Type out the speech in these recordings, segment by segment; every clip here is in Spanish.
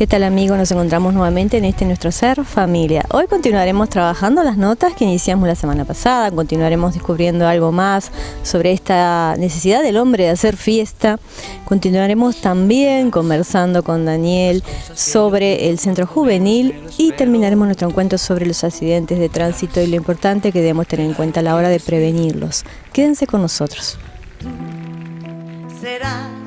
¿Qué tal amigos? Nos encontramos nuevamente en este nuestro ser familia. Hoy continuaremos trabajando las notas que iniciamos la semana pasada, continuaremos descubriendo algo más sobre esta necesidad del hombre de hacer fiesta, continuaremos también conversando con Daniel sobre el centro juvenil y terminaremos nuestro encuentro sobre los accidentes de tránsito y lo importante que debemos tener en cuenta a la hora de prevenirlos. Quédense con nosotros. Serás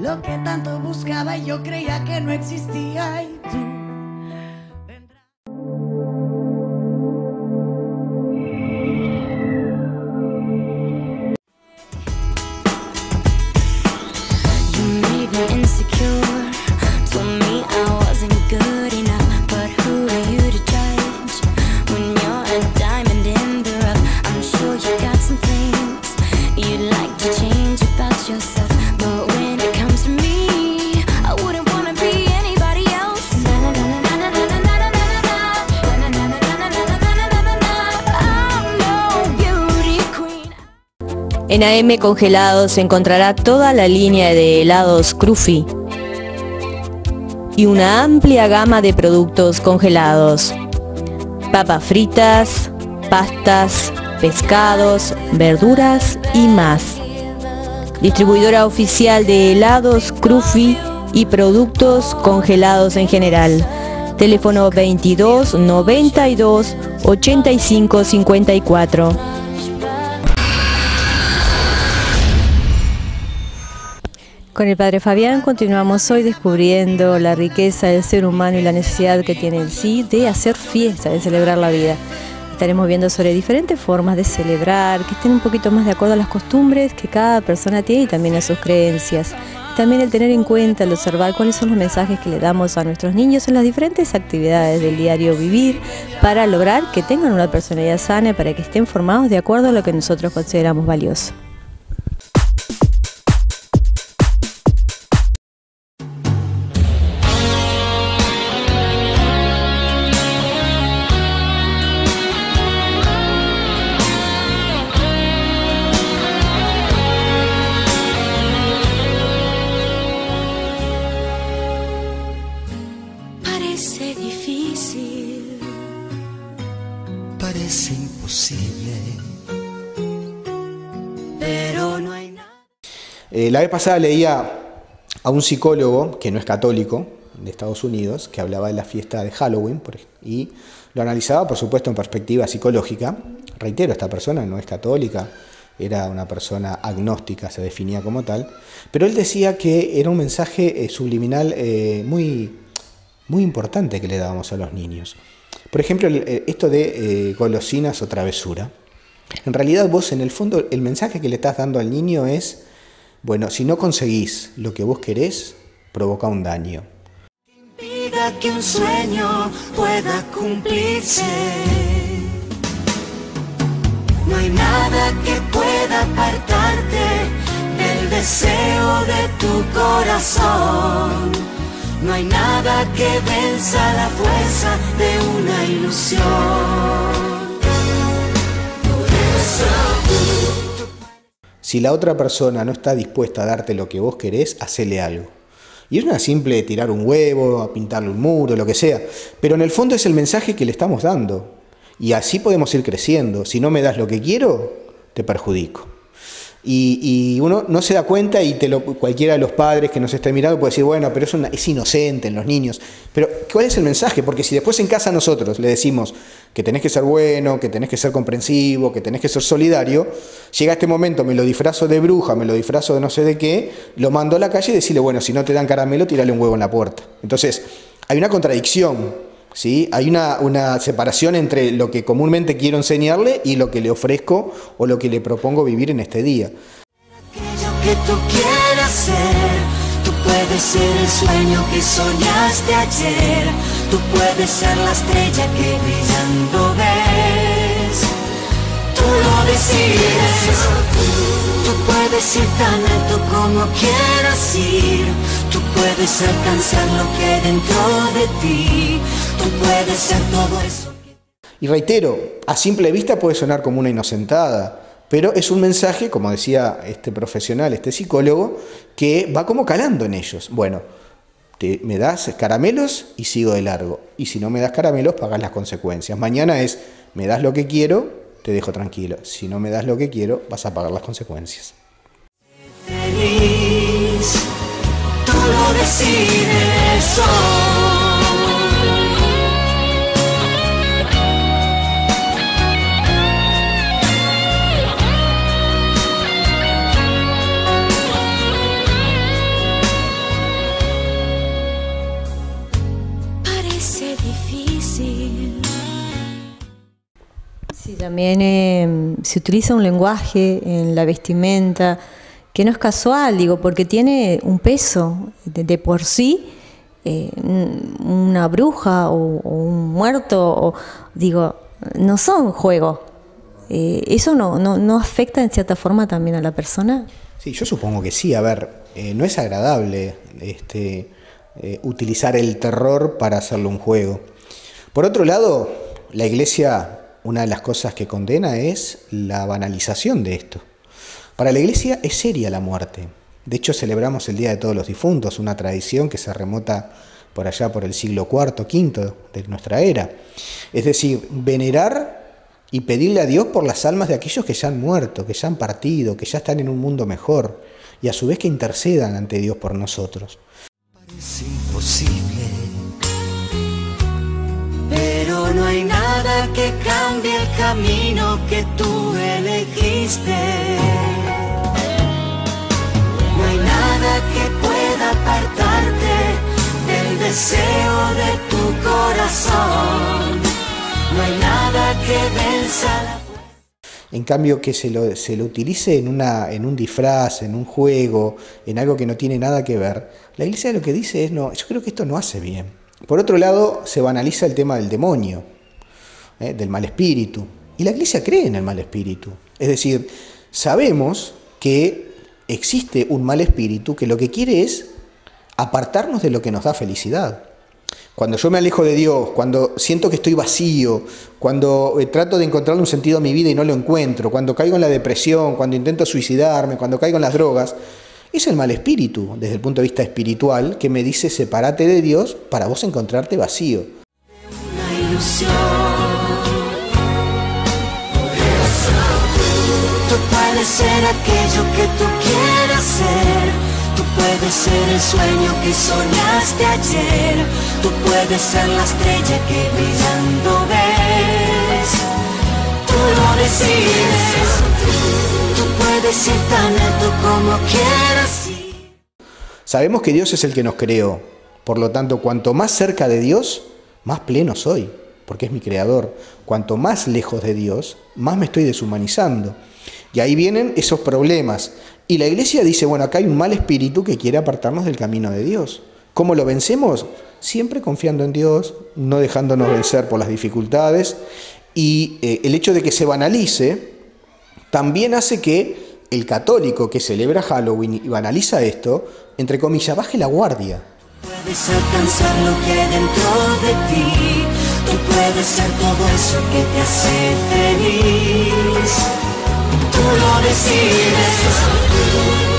lo que tanto buscaba y yo creía que no existía. Y tú En AM Congelados encontrará toda la línea de helados Cruffy y una amplia gama de productos congelados. Papas fritas, pastas, pescados, verduras y más. Distribuidora oficial de helados Cruffy y productos congelados en general. Teléfono 22 92 85 54. Con el padre Fabián continuamos hoy descubriendo la riqueza del ser humano y la necesidad que tiene en sí de hacer fiesta, de celebrar la vida. Estaremos viendo sobre diferentes formas de celebrar, que estén un poquito más de acuerdo a las costumbres que cada persona tiene y también a sus creencias. También el tener en cuenta, el observar cuáles son los mensajes que le damos a nuestros niños en las diferentes actividades del diario vivir para lograr que tengan una personalidad sana para que estén formados de acuerdo a lo que nosotros consideramos valioso. Eh, la vez pasada leía a un psicólogo que no es católico de Estados Unidos que hablaba de la fiesta de Halloween y lo analizaba por supuesto en perspectiva psicológica. Reitero, esta persona no es católica, era una persona agnóstica, se definía como tal, pero él decía que era un mensaje eh, subliminal eh, muy, muy importante que le dábamos a los niños. Por ejemplo, esto de golosinas o travesura. En realidad vos en el fondo el mensaje que le estás dando al niño es, bueno, si no conseguís lo que vos querés, provoca un daño. Pida que un sueño pueda cumplirse. No hay nada que pueda apartarte del deseo de tu corazón. No hay nada que venza la fuerza de una ilusión. Si la otra persona no está dispuesta a darte lo que vos querés, hacele algo. Y es una simple tirar un huevo, pintarle un muro, lo que sea. Pero en el fondo es el mensaje que le estamos dando. Y así podemos ir creciendo. Si no me das lo que quiero, te perjudico. Y, y uno no se da cuenta y te lo, cualquiera de los padres que nos esté mirando puede decir, bueno, pero es, es inocente en los niños. Pero ¿cuál es el mensaje? Porque si después en casa nosotros le decimos que tenés que ser bueno, que tenés que ser comprensivo, que tenés que ser solidario, llega este momento, me lo disfrazo de bruja, me lo disfrazo de no sé de qué, lo mando a la calle y decirle, bueno, si no te dan caramelo, tirale un huevo en la puerta. Entonces, hay una contradicción. ¿Sí? Hay una, una separación entre lo que comúnmente quiero enseñarle y lo que le ofrezco o lo que le propongo vivir en este día. aquello que tú quieras ser. Tú puedes ser el sueño que soñaste ayer. Tú puedes ser la estrella que brillando Y reitero, a simple vista puede sonar como una inocentada, pero es un mensaje, como decía este profesional, este psicólogo, que va como calando en ellos. Bueno, Te, me das caramelos y sigo de largo. Y si no me das caramelos, pagas las consecuencias. Mañana es, me das lo que quiero, te dejo tranquilo. Si no me das lo que quiero, vas a pagar las consecuencias. También eh, se utiliza un lenguaje en la vestimenta que no es casual, digo, porque tiene un peso de, por sí. eh, un- una bruja o, un muerto, o, digo, no son juegos. Eh, ¿Eso no, no, no afecta en cierta forma también a la persona? Sí, yo supongo que sí. A ver, eh, no es agradable este, utilizar el terror para hacerlo un juego. Por otro lado, la iglesia, una de las cosas que condena es la banalización de esto. Para la iglesia es seria la muerte. De hecho, celebramos el Día de Todos los Difuntos, una tradición que se remota por allá por el siglo IV, V de nuestra era. Es decir, venerar y pedirle a Dios por las almas de aquellos que ya han muerto, que ya han partido, que ya están en un mundo mejor, y a su vez que intercedan ante Dios por nosotros. Es imposible, pero no hay que cambie el camino que tú elegiste. No hay nada que pueda apartarte del deseo de tu corazón. No hay nada que venza la En cambio, que se lo, se lo utilice en, una, en un disfraz, en un juego, en algo que no tiene nada que ver, la iglesia lo que dice es, no, yo creo que esto no hace bien. Por otro lado, se banaliza el tema del demonio, ¿eh? del mal espíritu. Y la iglesia cree en el mal espíritu. Es decir, sabemos que existe un mal espíritu que lo que quiere es apartarnos de lo que nos da felicidad. Cuando yo me alejo de Dios, cuando siento que estoy vacío, cuando eh, trato de encontrarle un sentido a mi vida y no lo encuentro, cuando caigo en la depresión, cuando intento suicidarme, cuando caigo en las drogas, es el mal espíritu, desde el punto de vista espiritual, que me dice sepárate de Dios para vos encontrarte vacío. una ilusión. Puedes ser aquello que tú quieras ser. Tú puedes ser el sueño que soñaste ayer. Tú puedes ser la estrella que brillando ves. Tú lo decides. Tú puedes ir tan alto como quieras ir. Sabemos que Dios es el que nos creó, por lo tanto, cuanto más cerca de Dios, más pleno soy, porque es mi creador. Cuanto más lejos de Dios, más me estoy deshumanizando. Y ahí vienen esos problemas. Y la iglesia dice, bueno, acá hay un mal espíritu que quiere apartarnos del camino de Dios. ¿Cómo lo vencemos? Siempre confiando en Dios, no dejándonos vencer por las dificultades. Y eh, el hecho de que se banalice también hace que el católico que celebra Halloween y banaliza esto, entre comillas, baje la guardia. Puedes alcanzar lo que dentro de ti. Tú puedes ser todo eso que te hace feliz. Tú lo decides.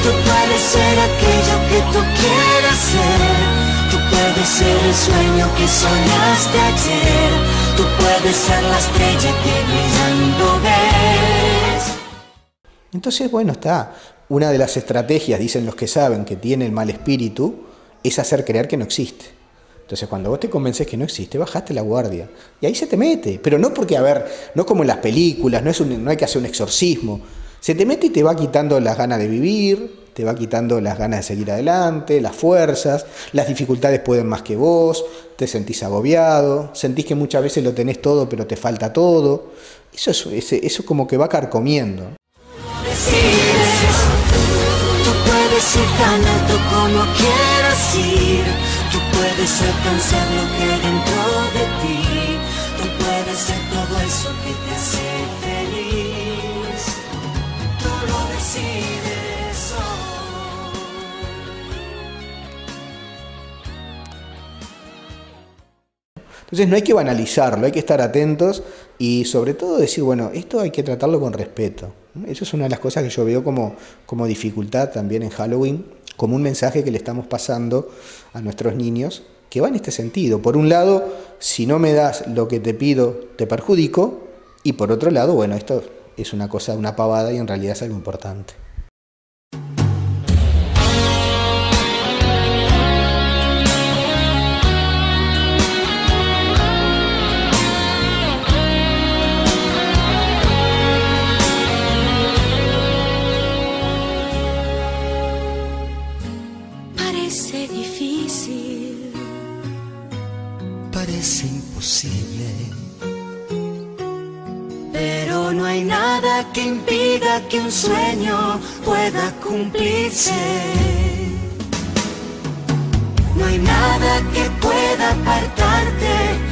Tú puedes ser aquello que tú quieras ser. Tú puedes ser el sueño que soñaste ayer. Tú puedes ser la estrella que brillando ves. Entonces, bueno, está. Una de las estrategias, dicen los que saben, que tiene el mal espíritu, es hacer creer que no existe. Entonces, cuando vos te convences que no existe, bajaste la guardia. Y ahí se te mete. Pero no porque, a ver, no como en las películas, no, es no hay que hacer un exorcismo. Se te mete y te va quitando las ganas de vivir, te va quitando las ganas de seguir adelante, las fuerzas, las dificultades pueden más que vos, te sentís agobiado, sentís que muchas veces lo tenés todo, pero te falta todo. Eso, es, eso como que va carcomiendo. Tú puedes ir tan alto como quieras ir. Tú puedes alcanzar lo que hay dentro de ti. Tú puedes ser todo eso que te hace feliz. Tú lo decides. Entonces no hay que banalizarlo, hay que estar atentos y sobre todo decir, bueno, esto hay que tratarlo con respeto. Eso es una de las cosas que yo veo como, como dificultad también en Halloween, como un mensaje que le estamos pasando a nuestros niños que va en este sentido. Por un lado, si no me das lo que te pido, te perjudico, y por otro lado, bueno, esto es una cosa, una pavada y en realidad es algo importante. Difícil, Parece imposible, pero no hay nada que impida que un sueño pueda cumplirse. No hay nada que pueda apartarte